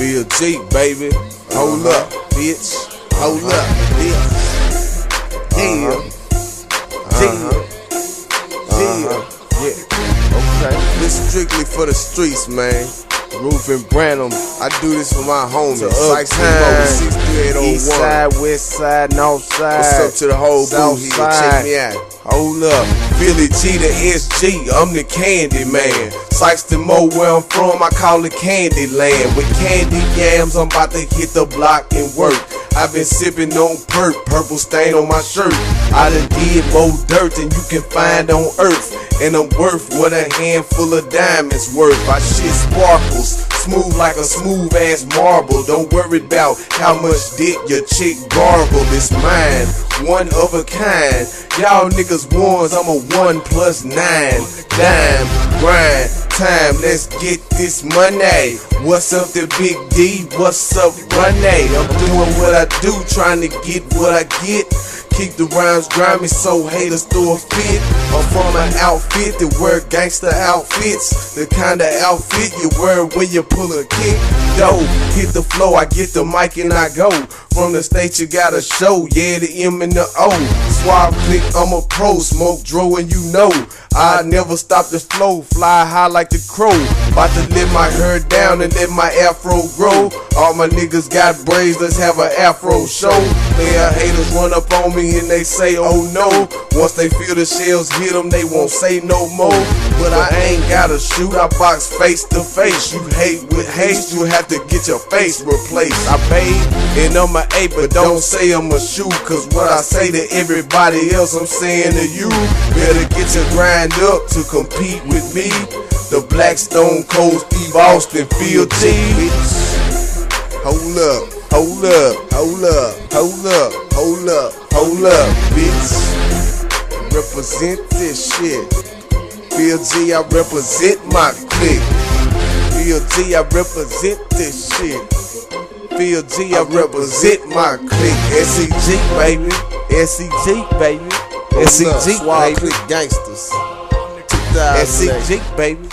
Phil G, baby. Hold Uh-huh. up, bitch. Hold up, bitch. Yeah. Uh-huh. Yeah. Yeah. Yeah. Okay. This strictly for the streets, man. Roof and Branham. I do this for my homies. Uptown, East side, west side, north side. What's up to the whole booth here? Check me out. Hold up. Phillie-G to SG, I'm the candy man. Sykes to Mo, where I'm from, I call it candy land. With candy yams, I'm about to hit the block and work. I've been sipping on perk, purple stain on my shirt. I done did more dirt than you can find on earth. And I'm worth what a handful of diamonds worth. My shit sparkles, smooth like a smooth ass marble. Don't worry about how much dick your chick gargle. It's mine, one of a kind. Y'all niggas ones, I'm a one plus nine. Dime, grind, time, let's get this money. What's up the big D? What's up, Runay? I'm doing what I do, trying to get what I get. Keep the rhymes grimy so haters throw a fit. I'm from an outfit that wear gangster outfits. The kind of outfit you wear when you pull a kick. Dope, hit the flow, I get the mic and I go. From the state you gotta show, yeah, the M and the O. Suave Clique, I'm a pro, smoke dro and you know. I never stop the flow, fly high like the crow. About to let my hair down and let my afro grow. All my niggas got braids, let's have an afro show. Player haters run up on me and they say, oh no. Once they feel the shells hit them, they won't say no more. But I ain't gotta shoot, I box face to face. You hate with haste, you have to get your face replaced. I paid and I'm a A, but don't say I'm a shoe. Cause what I say to everybody else, I'm saying to you. Better get your grind up to compete with me. The Black Stone Cold Steve Austin G. Hold up, hold up, hold up, hold up, hold up, hold up, bitch. Represent this shit. Phil G, I represent my clique. Phil G, I represent this shit. Phil G, I represent my clique. SCG, baby. SCG, baby. SCG, Suave baby. SCG, baby.